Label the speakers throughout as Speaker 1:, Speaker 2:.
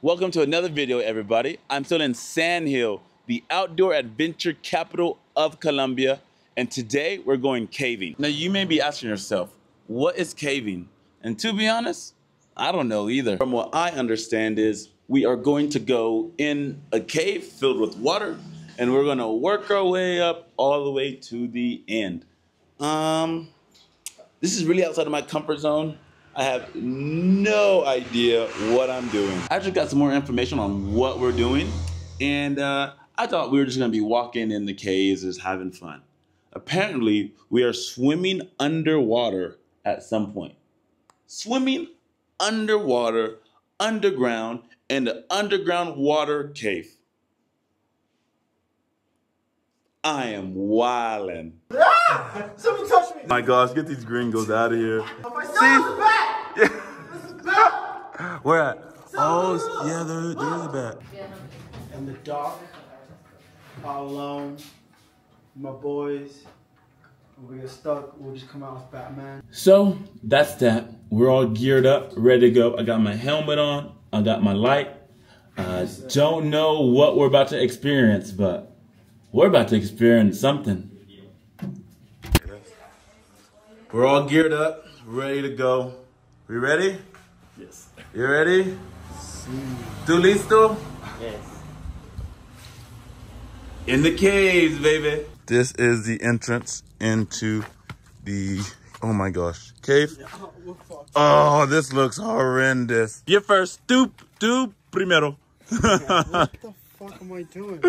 Speaker 1: Welcome to another video, everybody. I'm still in San Gil, the outdoor adventure capital of Colombia, and today we're going caving. Now, you may be asking yourself, what is caving? And to be honest, I don't know either. From what I understand is we are going to go in a cave filled with water, and we're gonna work our way up all the way to the end. Um, this is really outside of my comfort zone. I have no idea what I'm doing. I just got some more information on what we're doing, and uh, I thought we were just gonna be walking in the caves, just having fun. Apparently, we are swimming underwater at some point. Swimming underwater, underground, in the underground water cave. I am wildin'.
Speaker 2: Somebody touch me!
Speaker 1: My gosh, get these gringos out of here.
Speaker 2: Oh my God,
Speaker 1: See?
Speaker 2: it's a bat! This is bat!
Speaker 1: Where at? Oh, yeah, there, there is a bat.
Speaker 2: In the dark, all alone, my boys. We get stuck, we'll just come out as Batman.
Speaker 1: So that's that. We're all geared up, ready to go. I got my helmet on. I got my light. I don't know what we're about to experience, but we're about to experience something. We're all geared up, ready to go. We ready?
Speaker 2: Yes.
Speaker 1: You ready? Tu listo?
Speaker 2: Yes.
Speaker 1: In the caves, baby. This is the entrance into the, oh my gosh, cave.
Speaker 2: Oh.
Speaker 1: Oh, this looks horrendous. Your first. Tú, tú primero.
Speaker 2: what the fuck am I doing?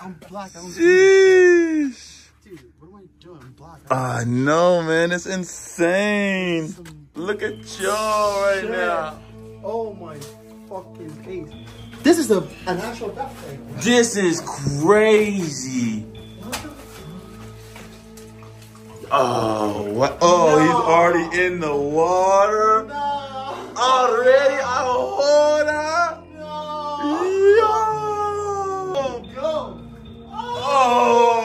Speaker 2: I'm black. I don't do
Speaker 1: Sheesh.
Speaker 2: Dude, what am I doing? I'm black.
Speaker 1: I know, ah, man. It's insane. Look at y'all right
Speaker 2: Shit.
Speaker 1: now.
Speaker 2: Oh my fucking face. This is a, an actual bat thing.
Speaker 1: This is crazy. Oh, what? Oh, he's already in the water.
Speaker 2: No!
Speaker 1: Already ahora.
Speaker 2: No!
Speaker 1: Yo.
Speaker 2: Go!
Speaker 1: Oh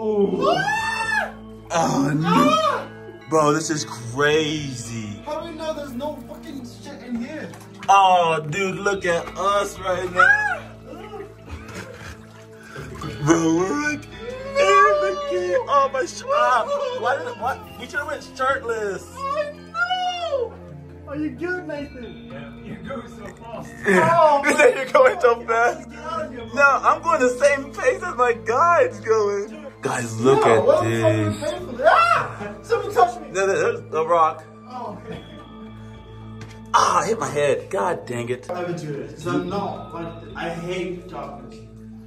Speaker 1: Ooh. Oh no! Bro, this is crazy.
Speaker 2: How do we know there's no fucking shit in here?
Speaker 1: Oh, dude, look at us right now. Bro, we're like in the game. Oh my sh- ah, Why did it, what? We should have went shirtless.
Speaker 2: I know! Are you good, Nathan?
Speaker 3: Yeah, You're going so fast.
Speaker 2: Oh,
Speaker 1: you say you're going so fast?
Speaker 2: Get out of here.
Speaker 1: No, I'm going the same pace as my guide's going. Guys, look
Speaker 2: No,
Speaker 1: at
Speaker 2: what the fuck
Speaker 1: this.
Speaker 2: Ah! Someone touch me!
Speaker 1: No, no, There's a rock.
Speaker 2: Oh, okay.
Speaker 1: Ah, I hit my head. God dang it.
Speaker 2: I never do this. I'm not, like, I hate darkness.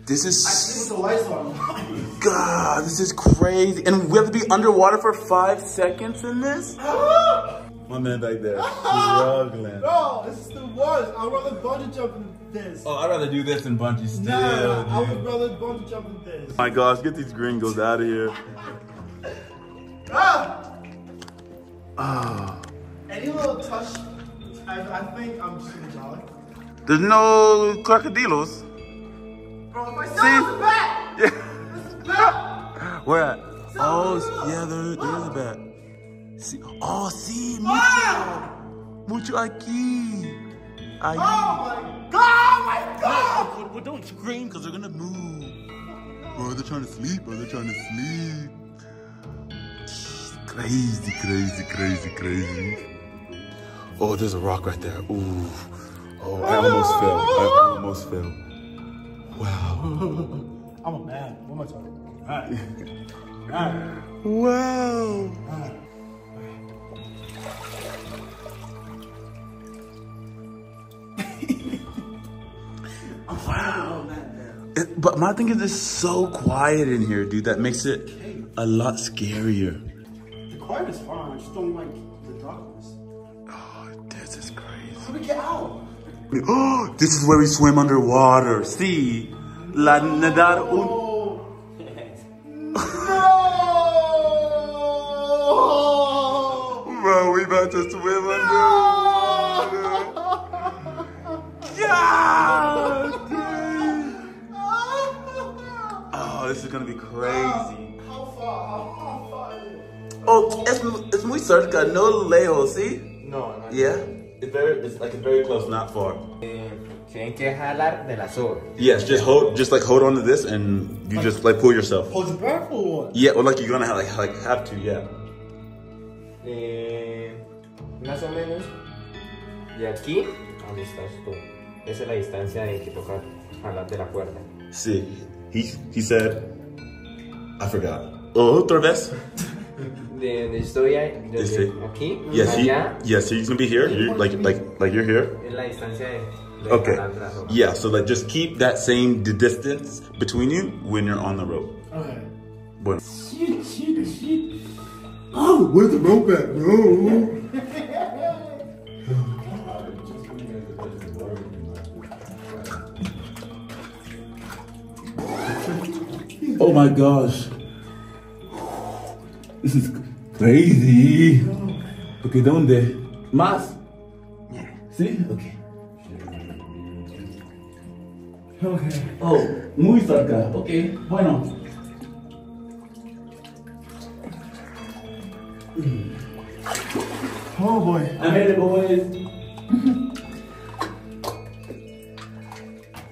Speaker 1: This
Speaker 2: I
Speaker 1: is,
Speaker 2: sleep with the lights on.
Speaker 1: God, this is crazy. And we have to be underwater for five seconds in this? My man back there, struggling.
Speaker 2: Bro, this is the worst. I'd rather bungee jump than this.
Speaker 1: Oh, I'd rather do this than bungee still.
Speaker 2: nah, I would rather bungee jump than this.
Speaker 1: My gosh, get these gringos out of here.
Speaker 2: Ah!
Speaker 1: Ah,
Speaker 2: Any little touch, I, I think I'm just gonna die.
Speaker 1: there's no crocodilos.
Speaker 2: Bro, if I
Speaker 1: See?
Speaker 2: see the bat!
Speaker 1: Yeah.
Speaker 2: This is bat!
Speaker 1: Where at? Oh, yeah, there, there is a bat. See, oh, sí, mucho.
Speaker 2: Ah!
Speaker 1: Mucho aquí. Ahí.
Speaker 2: Oh my god! Oh my god!
Speaker 1: Well, don't scream because they're gonna move. Bro, they're trying to sleep, bro. They're trying to sleep. Crazy, crazy, crazy, crazy. Oh, there's a rock right there. Ooh. Oh, I almost fell. I almost fell. Wow.
Speaker 2: I'm a man. What am I talking? about? Alright. Alright.
Speaker 1: Wow.
Speaker 2: Alright. I'm
Speaker 1: It- but my thing is, it's so quiet in here, dude. That makes it a lot scarier.
Speaker 2: The quiet is fine. I just don't like the darkness.
Speaker 1: Oh, this is crazy.
Speaker 2: How do we get out?
Speaker 1: Oh, this is where we swim underwater. See, la nadar un. Be be crazy.
Speaker 2: How far? How, how far is it?
Speaker 1: Oh, es, es muy cerca, no lejos, ¿sí?
Speaker 3: No, no.
Speaker 1: Yeah. It's very, it's like it's very close, not far.
Speaker 3: Eh, tienen que jalar de la soga.
Speaker 1: Yes, just hold, just like hold on to this, and you just like pull yourself.
Speaker 2: Hold your breath or what?
Speaker 1: Yeah, or like you're gonna have, like like have to, yeah.
Speaker 3: Eh, más o menos de aquí a donde estás tú. Esa es la distancia en que toca jalar de la cuerda.
Speaker 1: See, he he said, I forgot. Oh, otra vez.
Speaker 3: De donde estoy desde aquí
Speaker 1: Yes, he,
Speaker 3: allá
Speaker 1: yes, he's gonna be here. You're, like like like you're here.
Speaker 3: es la distancia de, de
Speaker 1: Okay.
Speaker 3: jalar de la soga.
Speaker 1: Yeah, so like just keep that same d- distance between you when you're on the rope.
Speaker 2: Okay.
Speaker 1: Bueno.
Speaker 2: Shit, shit, shit.
Speaker 4: Oh, where's the rope at, bro?
Speaker 5: Oh my gosh. This is crazy. Ok, ¿dónde? ¿Más? ¿Sí? Ok. Ok. Oh, muy cerca. Ok, bueno.
Speaker 2: Oh boy.
Speaker 5: I made it, boys.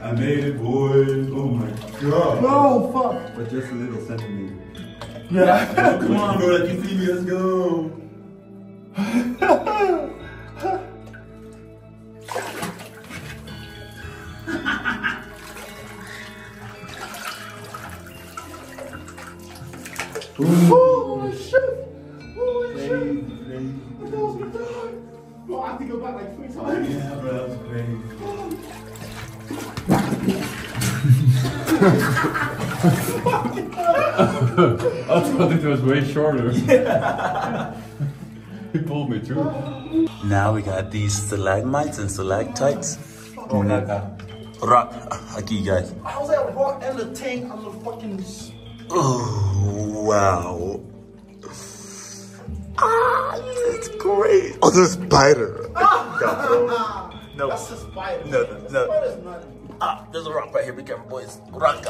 Speaker 4: I made it, boys. Oh my god.
Speaker 2: Oh fuck.
Speaker 4: But just a little centimeter.
Speaker 2: Yeah.
Speaker 4: Come on, bro. Like you see me. Let's go.
Speaker 2: Holy shit. Holy shit.
Speaker 4: Crazy, crazy.
Speaker 2: I thought I was die. Bro, I have to go back like three times.
Speaker 4: Yeah, bro. That was crazy.
Speaker 5: I thought it was way shorter. he pulled me through.
Speaker 1: Now we got these stalagmites and stalactites. Rock. Aquí, guys.
Speaker 2: I was at rock and the tank on the fucking.
Speaker 1: Oh, wow. Ah, it's great. Oh, there's a spider. No.
Speaker 2: That's the spider.
Speaker 1: No,
Speaker 2: The
Speaker 1: no.
Speaker 2: spider's not.
Speaker 1: Ah, there's a rock right here. Be careful, boys. Rock.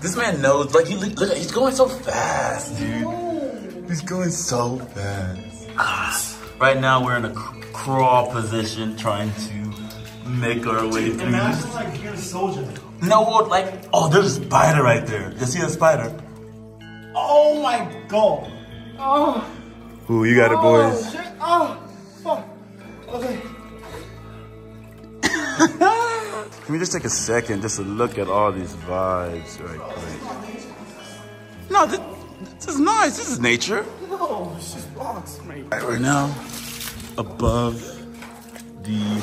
Speaker 1: This man knows. Like he look, look, he's going so fast, dude. He's going so fast. Ah, right now we're in a cr- crawl position, trying to make our way through.
Speaker 2: Imagine like being a soldier.
Speaker 1: No, what? like oh, there's a spider right there. You see that spider?
Speaker 2: Oh my god. Oh.
Speaker 1: Ooh, you got it,
Speaker 2: Oh shit. Oh. Fuck. Okay.
Speaker 1: Can we just take a second just to look at all these vibes right quick? No, this, this is nice. This is nature.
Speaker 2: No, it's just rocks, mate.
Speaker 1: Right, we're now above the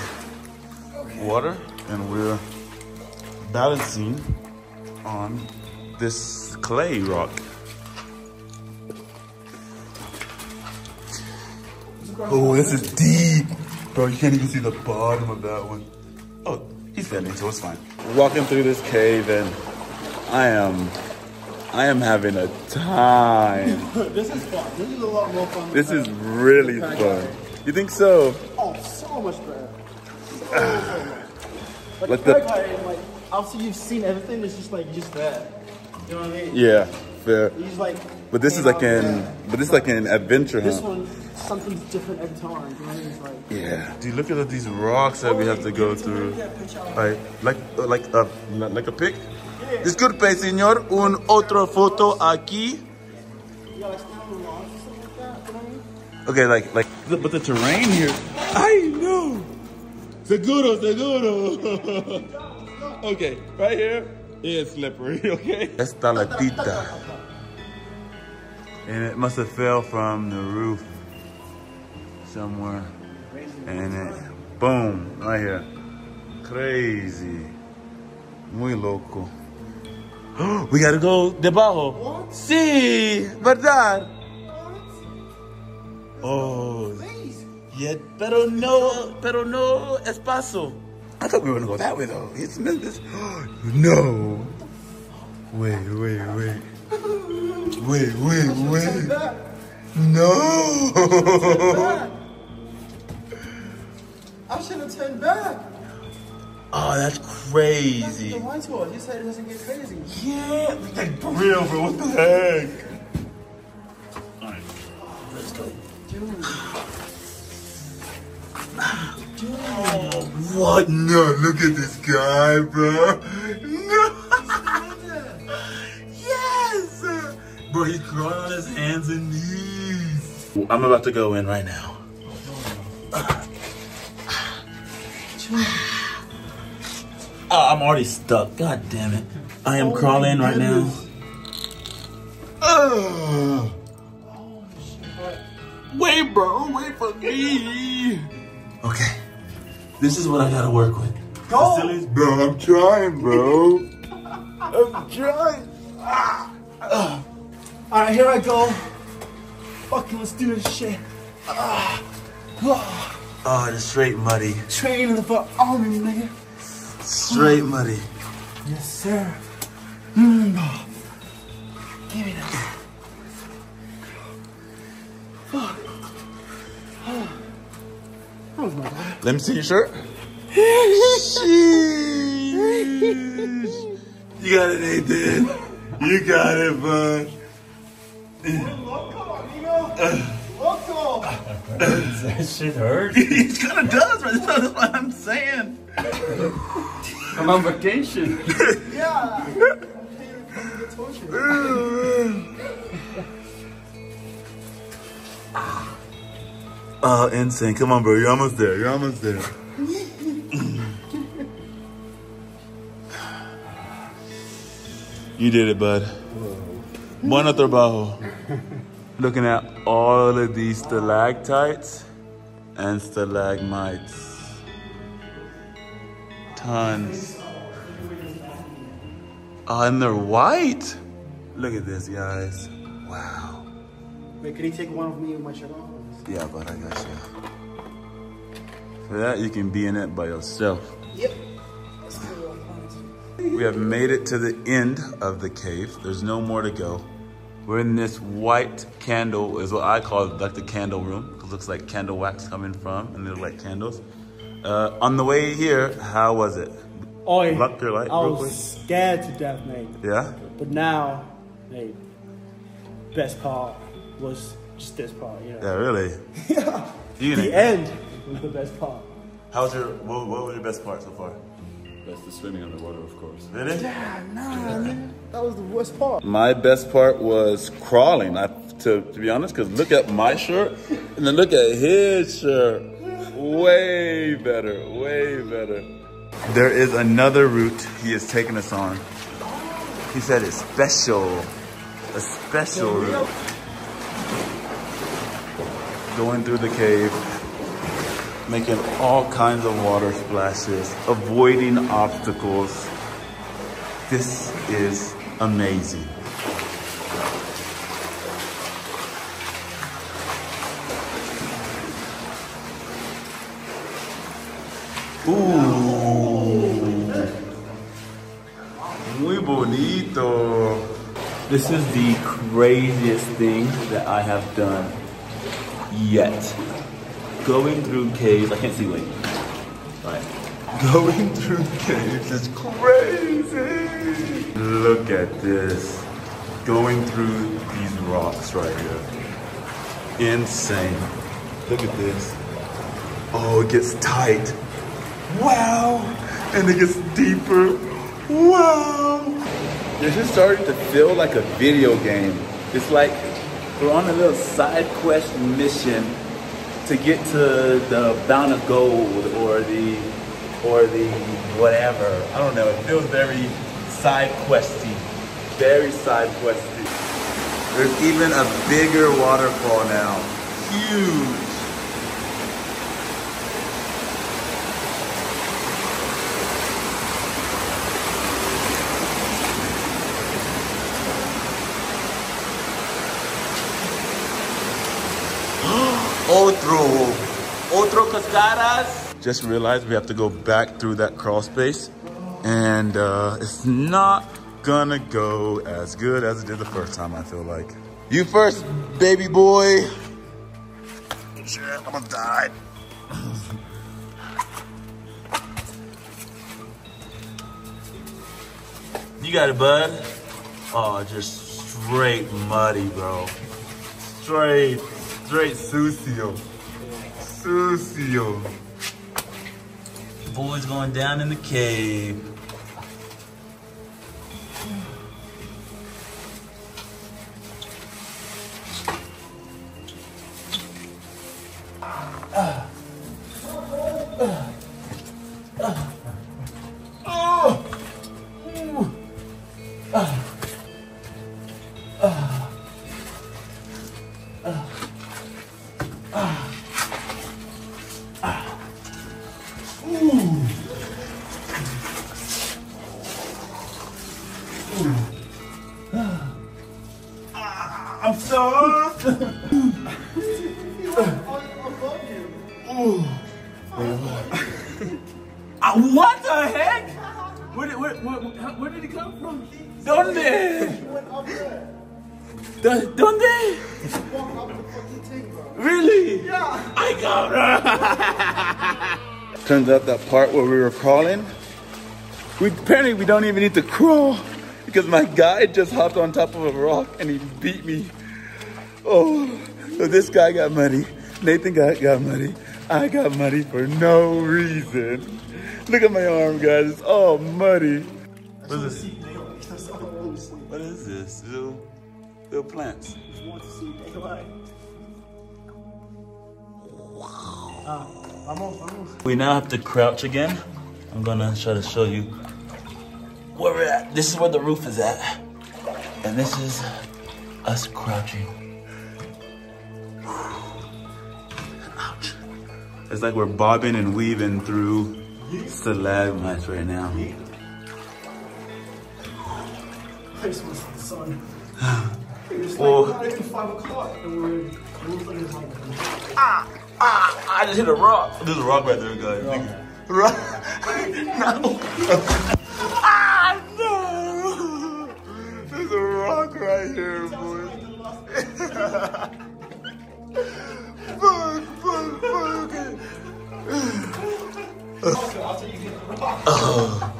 Speaker 1: water and we're balancing on this clay rock. Oh, this is deep. Bro, you can't even see the bottom of that one. Oh, he's filming, so it's fine. Walking through this cave and I am, I am having a time.
Speaker 2: this is fun. This is a lot more fun.
Speaker 1: This is really fun. You think so?
Speaker 2: Oh, so much better. So, much. Like,
Speaker 1: Like
Speaker 2: the like after you've seen everything, it's just like just there. You know what I mean?
Speaker 1: Yeah, fair.
Speaker 2: Just like.
Speaker 1: But this is like an,
Speaker 2: there.
Speaker 1: but this is like an adventure,
Speaker 2: This one, something's different every time. You know what I mean? It's like.
Speaker 1: Yeah. Dude, look at these rocks that we have to go through. Like, like, uh, like, uh, like a pic. Disculpe, señor, un otro foto aquí.
Speaker 2: You gotta stand on the rocks and stuff like that. You know what I mean?
Speaker 1: Okay, like, like, but the terrain here. I know. Seguro, seguro. okay, right here. here is slippery. Okay. Esta latita. And it must have fell from the roof somewhere. And it, boom, right here. Crazy. Muy loco. we gotta go debajo.
Speaker 2: What?
Speaker 1: Sí, verdad. Oh,
Speaker 2: Yet,
Speaker 1: yeah, pero no, pero no espacio. I thought we were gonna go that way though. It's this. No. Wait, wait, wait. Wait, wait, wait. No.
Speaker 2: Back. I should have turned back.
Speaker 1: Oh, that's crazy.
Speaker 2: The wine tour. You said it doesn't get crazy.
Speaker 1: Yeah, like for real, bro. What the heck? Alright, let's go. Oh, what? No, look at this guy, bro. No. yes! Bro, he's crawling on his hands and knees. I'm about to go in right now. Oh, I'm already stuck. God damn it. I am oh crawling right now. Ugh. Wait, bro. Wait for me. Okay. This is what I gotta work with.
Speaker 2: Go.
Speaker 1: Bro. I'm trying, bro. I'm trying. Ah.
Speaker 2: All right, here I go. Fucking let's do this shit.
Speaker 1: Oh, it's straight muddy.
Speaker 2: Training for army, nigga.
Speaker 1: Straight muddy.
Speaker 2: Yes, sir. Mm. Give me that. Fuck. That was my bad.
Speaker 1: Let me see your shirt. Sheesh. You got it, Nathan. You got it, bud.
Speaker 2: Loco, amigo. Loco.
Speaker 5: That shit hurts.
Speaker 1: it kind of does, right? That's what I'm saying.
Speaker 5: I'm on vacation.
Speaker 2: Yeah.
Speaker 1: Oh, insane. Come on, bro. You're almost there. You're almost there. you did it, bud. Buen trabajo. Looking at all of these stalactites and stalagmites. Tons. Oh, and they're white. Look at this, guys. Wow.
Speaker 2: Wait, can he take one of me with my shirt off?
Speaker 1: Yeah, but I got you. For that, you can be in it by yourself.
Speaker 2: Yep.
Speaker 1: We have made it to the end of the cave. There's no more to go. We're in this white candle, is what I call it, like the candle room. because It looks like candle wax coming from, and they look like candles. Uh, on the way here, how was it?
Speaker 2: Oi,
Speaker 1: Luck your light
Speaker 2: I
Speaker 1: real
Speaker 2: was
Speaker 1: quick.
Speaker 2: scared to death, mate.
Speaker 1: Yeah?
Speaker 2: But now, mate, best part was just this part, you know.
Speaker 1: Yeah, really?
Speaker 2: Yeah. The end was the best part.
Speaker 1: How's your, what, what was your best part so far?
Speaker 5: That's the swimming underwater, of course.
Speaker 1: Really?
Speaker 2: Nah, man. That was the worst part.
Speaker 1: My best part was crawling. I, to, to be honest, because look at my shirt and then look at his shirt. Way better, way better. There is another route he has taken us on. He said it's special, a special route. Going through the cave, making all kinds of water splashes, avoiding obstacles. This is amazing. Ooh. Muy bonito. This is the craziest thing that I have done yet. Going through caves, I can't see wait. Right. Going through caves is crazy. Look at this. Going through these rocks right here. Insane. Look at this. Oh, it gets tight. Wow. And it gets deeper. Wow. This is starting to feel like a video game. It's like we're on a little side quest mission to get to the bound of gold or the or the whatever. I don't know. It feels very side questy. Very side questy. There's even a bigger waterfall now. Huge. Otro. Otro cascadas. Just realized we have to go back through that crawl space. And uh, it's not gonna go as good as it did the first time, I feel like. You first, baby boy. Shit, I'm gonna die. You got it, bud. Oh, just straight muddy, bro. Straight, straight sucio. Sucio. Boys going down in the cave. What the heck? Where did, where, where, where did he come from? Donde? Do- Donde? Really? Yeah. I got her. Turns out that part where we were crawling, we apparently we don't even need to crawl because my guy just hopped on top of a rock and he beat me. Oh, so this guy got money. Nathan got, got muddy. I got money for no reason. Look at my arm, guys. It's all muddy. What is this? What is this? Little, little plants. We now have to crouch again. I'm gonna try to show you where we're at. This is where the roof is at. And this is us crouching. Ouch. It's like we're bobbing and weaving through stalagmites right now.
Speaker 2: Christmas, son. It's
Speaker 1: Well-
Speaker 2: like five o'clock and we're in
Speaker 1: Ah, ah, I just hit a rock. There's a rock right there, guys. Rock. no. ah, no. There's a rock right here, boy. fuck, fuck, fuck. Oh.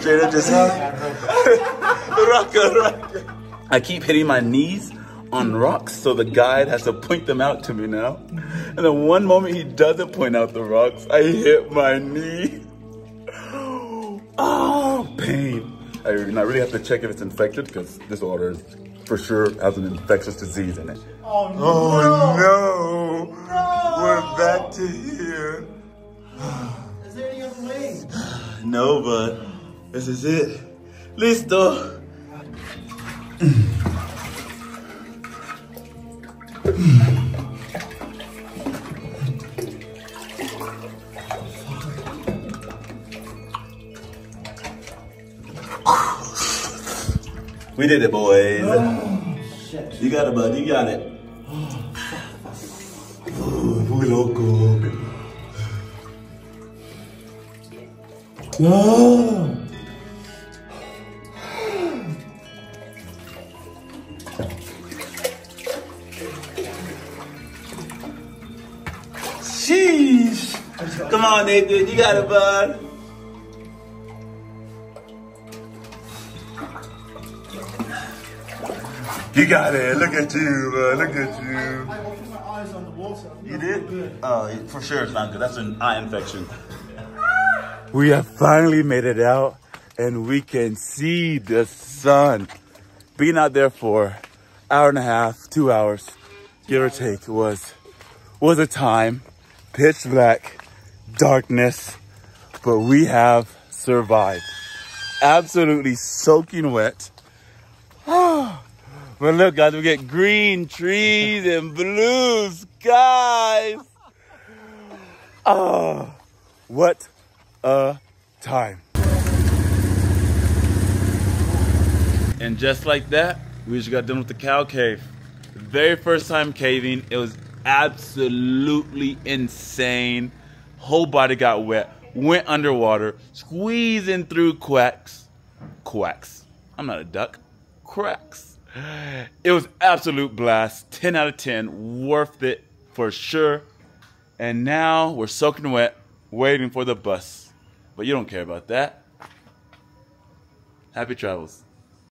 Speaker 1: Jada just Rocka, rocka. I keep hitting my knees on rocks, so the guide has to point them out to me now. And then one moment he doesn't point out the rocks, I hit my knee. Oh, pain. I, I really have to check if it's infected because this water is, for sure has an infectious disease in it.
Speaker 2: Oh, oh no!
Speaker 1: Oh no! We're back to here.
Speaker 2: Is there any other way?
Speaker 1: No, but this is it. Listo. We did it, boys.
Speaker 2: Shit.
Speaker 1: You got it, bud. You got it. Oh, muy loco.
Speaker 2: No!
Speaker 1: Sheesh. Come on, Nathan. You got it, bud. You got it. Look at you, bud. Look at you.
Speaker 2: I opened my eyes on the water.
Speaker 1: You did? Oh, for sure it's not good. That's an eye infection. We have finally made it out and we can see the sun. Being out there for hour and a half, two hours, give or take, was was a time. Pitch black, darkness, but we have survived. Absolutely soaking wet. But look, guys, we get green trees and blue skies. Oh, what a time. And just like that, we just got done with the cow cave. The very first time caving, it was absolutely insane. Whole body got wet, went underwater, squeezing through quacks. Quacks. I'm not a duck. Cracks. It was absolute blast. 10 out of 10. Worth it for sure. And now we're soaking wet, waiting for the bus. But you don't care about that. Happy travels.